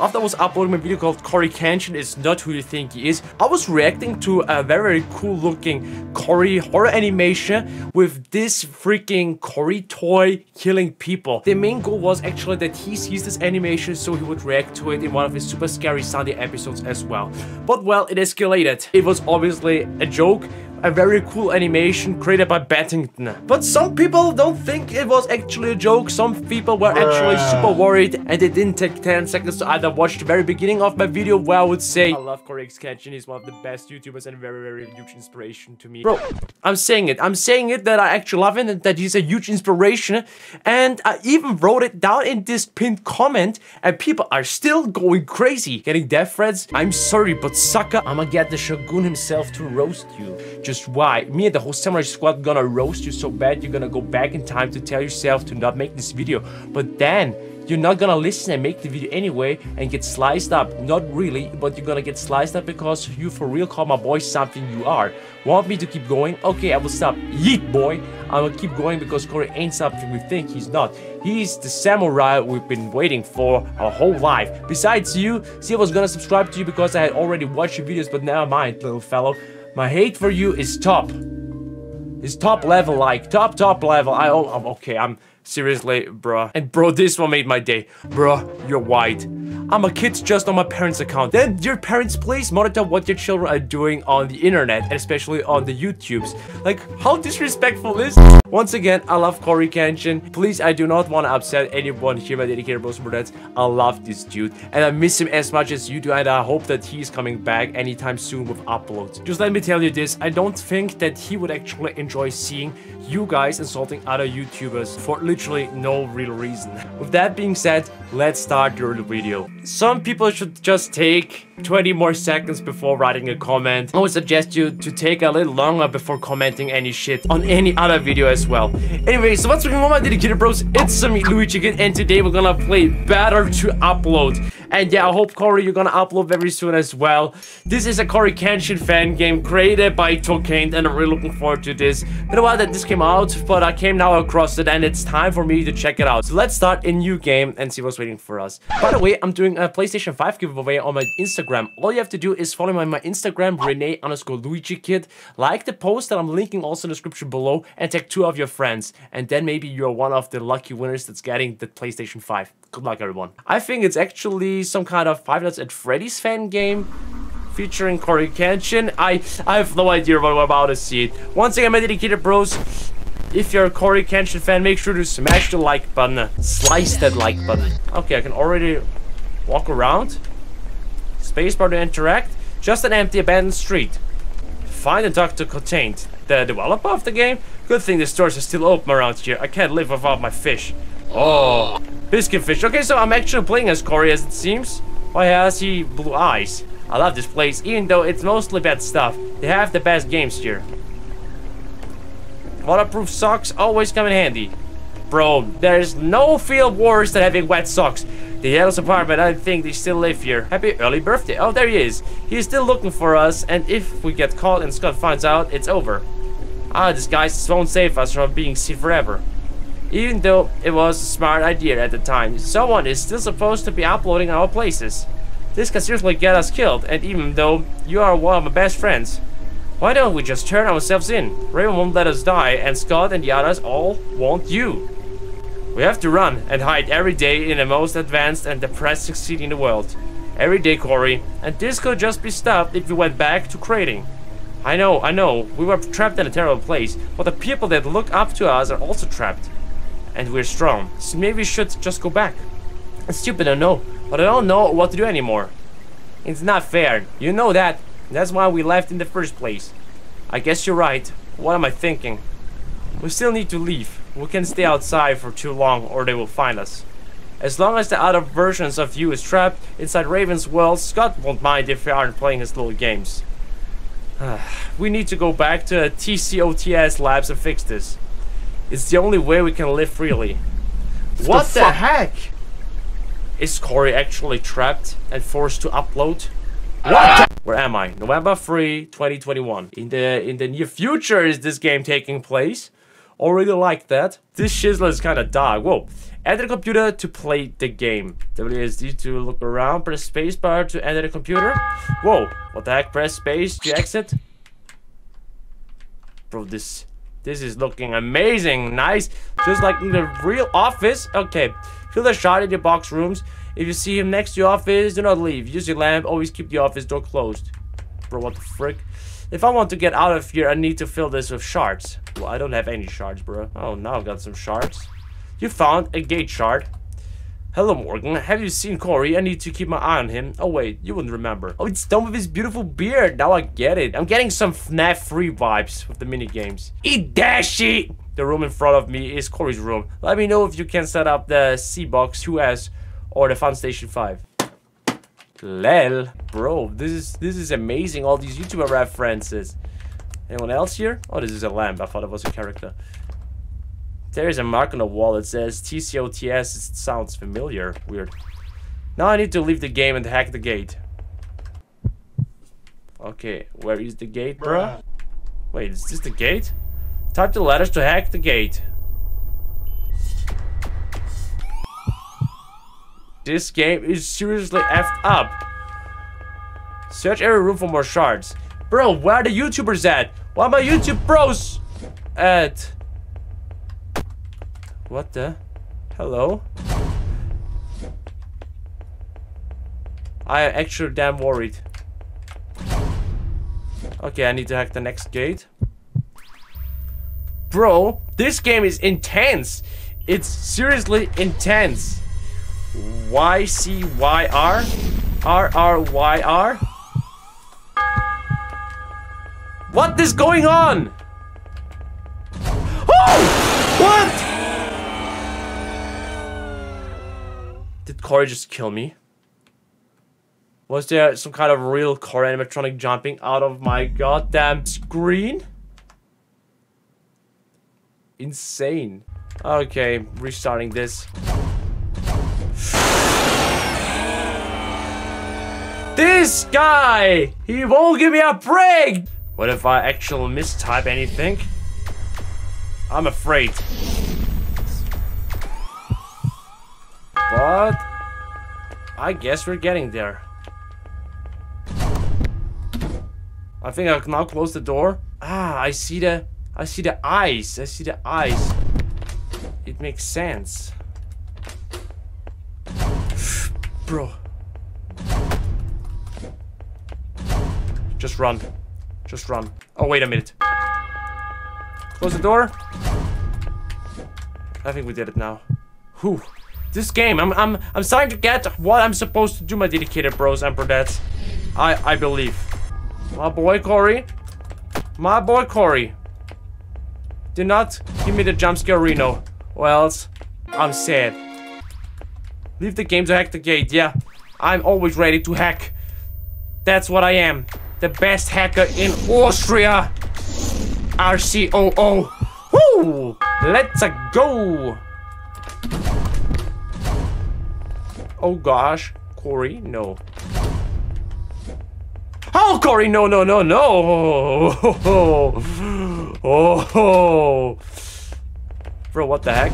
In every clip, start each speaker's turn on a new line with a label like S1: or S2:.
S1: after I was uploading my video called Cory Kenshin is not who you think he is, I was reacting to a very, very cool looking Cory horror animation with this freaking Cory toy killing people. The main goal was actually that he sees this animation so he would react to it in one of his super scary Sunday episodes as well. But well, it escalated. It was obviously a joke a very cool animation created by Battington. But some people don't think it was actually a joke. Some people were actually super worried and it didn't take 10 seconds to either watch the very beginning of my video where I would say I love Cory Kenshin. He's one of the best YouTubers and very, very huge inspiration to me. Bro, I'm saying it. I'm saying it that I actually love him and that he's a huge inspiration. And I even wrote it down in this pinned comment and people are still going crazy. Getting death threats. I'm sorry, but sucker, I'ma get the Shogun himself to roast you. Just just why. Me and the whole Samurai Squad gonna roast you so bad you're gonna go back in time to tell yourself to not make this video. But then, you're not gonna listen and make the video anyway and get sliced up. Not really, but you're gonna get sliced up because you for real call my boy something you are. Want me to keep going? Okay, I will stop. Yeet, boy. I'm gonna keep going because Cory ain't something we think he's not. He's the samurai we've been waiting for our whole life. Besides you, see I was gonna subscribe to you because I had already watched your videos, but never mind, little fellow. My hate for you is top. It's top level, like, top, top level. I, oh, oh okay, I'm, seriously, bruh. And bro, this one made my day. Bruh, you're white. I'm a kid just on my parents' account. Then your parents please monitor what your children are doing on the internet, especially on the YouTubes. Like, how disrespectful is Once again, I love Cory Kenshin. Please, I do not want to upset anyone here, my dedicated bros and brunettes. I love this dude, and I miss him as much as you do, and I hope that he's coming back anytime soon with uploads. Just let me tell you this, I don't think that he would actually enjoy seeing you guys insulting other YouTubers for literally no real reason. With that being said, let's start your video. Some people should just take 20 more seconds before writing a comment. I would suggest you to take a little longer before commenting any shit on any other video as well. Anyway, so what's going on my dedicated bros? It's me, Luigikid, and today we're gonna play Better to Upload. And yeah, I hope, Cory, you're gonna upload very soon as well. This is a Cory Kenshin fan game created by Tokaint, and I'm really looking forward to this. Been a while that this came out, but I came now across it, and it's time for me to check it out. So let's start a new game and see what's waiting for us. By the way, I'm doing a PlayStation 5 giveaway on my Instagram. All you have to do is follow me on my Instagram, Rene underscore Luigikid. Like the post that I'm linking also in the description below, and tag two of your friends. And then maybe you're one of the lucky winners that's getting the PlayStation 5. Good luck, everyone. I think it's actually some kind of Five Nights at Freddy's fan game featuring Cory Kenshin. I, I have no idea what I'm about to see. Once again, my dedicated bros, if you're a Cory Kenshin fan, make sure to smash the like button. Slice that like button. Okay, I can already walk around. Spacebar to interact. Just an empty abandoned street. Find and talk to Tokaint. The developer of the game? Good thing the stores are still open around here. I can't live without my fish. Oh, biscuit fish. Okay, so I'm actually playing as Cory as it seems. Why has he blue eyes? I love this place, even though it's mostly bad stuff. They have the best games here. Waterproof socks always come in handy. Bro, there's no field worse than having wet socks. The Yellow's apartment, I think they still live here. Happy early birthday. Oh, there he is. He's still looking for us, and if we get caught and Scott finds out, it's over. Ah, this guy won't save us from being seen forever. Even though it was a smart idea at the time, someone is still supposed to be uploading our places. This can seriously get us killed, and even though you are one of my best friends, why don't we just turn ourselves in? Raven won't let us die, and Scott and the others all want you. We have to run and hide every day in the most advanced and depressing city in the world. Every day, Cory. And this could just be stopped if we went back to crating. I know, I know, we were trapped in a terrible place, but the people that look up to us are also trapped and we're strong. So maybe we should just go back. It's stupid, I know, but I don't know what to do anymore. It's not fair. You know that. That's why we left in the first place. I guess you're right. What am I thinking? We still need to leave. We can't stay outside for too long or they will find us. As long as the other versions of you is trapped inside Raven's world, Scott won't mind if we aren't playing his little games. we need to go back to TCOTS labs and fix this. It's the only way we can live freely. What the, the heck? Is Cory actually trapped and forced to upload? What? Where am I? November 3, 2021. In the in the near future is this game taking place? Already like that. This shizzler is kind of dark. Whoa. Enter the computer to play the game. WSD to look around. Press spacebar to enter the computer. Whoa. What the heck? Press space to exit. Bro, this this is looking amazing. Nice. Just like in the real office. Okay. fill the shot in the box rooms. If you see him next to your office, do not leave. Use your lamp. Always keep the office door closed. Bro, what the frick? If I want to get out of here, I need to fill this with shards. Well, I don't have any shards, bro. Oh, now I've got some shards. You found a gate shard. Hello, Morgan. Have you seen Cory? I need to keep my eye on him. Oh, wait. You wouldn't remember. Oh, it's done with his beautiful beard. Now I get it. I'm getting some FNAF 3 vibes with the mini games. Eat that! The room in front of me is Cory's room. Let me know if you can set up the C-Box 2S or the Fun Station 5. Lel. Bro, this is this is amazing. All these YouTuber references. Anyone else here? Oh, this is a lamp. I thought it was a character. There is a mark on the wall that says TCOTS. It sounds familiar. Weird. Now I need to leave the game and hack the gate. Okay, where is the gate, bro? Wait, is this the gate? Type the letters to hack the gate. This game is seriously effed up. Search every room for more shards. Bro, where are the YouTubers at? Why are my YouTube bros at? What the? Hello? I am actually damn worried. Okay, I need to hack the next gate. Bro, this game is intense. It's seriously intense. Y-C-Y-R? R-R-Y-R? What is going on? Oh! Did Corey just kill me? Was there some kind of real core animatronic jumping out of my goddamn screen? Insane. Okay, restarting this. This guy! He won't give me a break! What if I actually mistype anything? I'm afraid. I guess we're getting there. I think I can now close the door. Ah, I see the... I see the eyes. I see the eyes. It makes sense. Bro. Just run. Just run. Oh, wait a minute. Close the door. I think we did it now. Whew. This game, I'm, I'm, I'm starting to get what I'm supposed to do, my dedicated bros and brodettes. I, I believe. My boy Cory. My boy Cory. Do not give me the jump scare Reno. Or else, I'm sad. Leave the game to hack the gate, yeah. I'm always ready to hack. That's what I am. The best hacker in Austria. RCOO. Woo! Let's go! Oh gosh. Cory, no. Oh, Cory, no, no, no, no. Oh, oh. Bro, what the heck?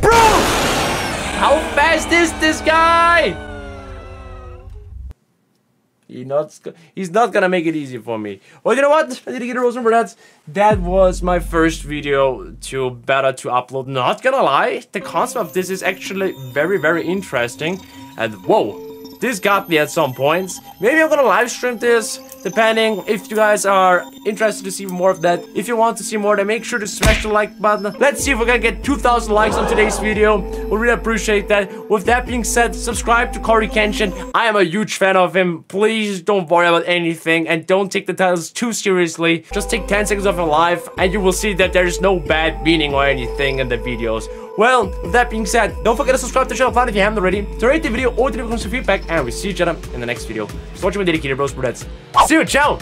S1: Bro! How fast is this guy? He not, he's not gonna make it easy for me. Well, you know what? I to get a rose for that. That was my first video to better to upload. Not gonna lie, the concept of this is actually very, very interesting. And whoa, this got me at some points. Maybe I'm gonna live stream this, depending if you guys are interested to see more of that. If you want to see more, then make sure to smash the like button. Let's see if we're gonna get 2,000 likes on today's video. We really appreciate that. With that being said, subscribe to Cory Kenshin. I am a huge fan of him. Please don't worry about anything and don't take the titles too seriously. Just take 10 seconds of your life and you will see that there is no bad meaning or anything in the videos. Well, with that being said, don't forget to subscribe to the channel if you haven't already, to rate the video or to leave some feedback, and we'll see each other in the next video. Just watching my dedicated bros, brothers. See you, ciao!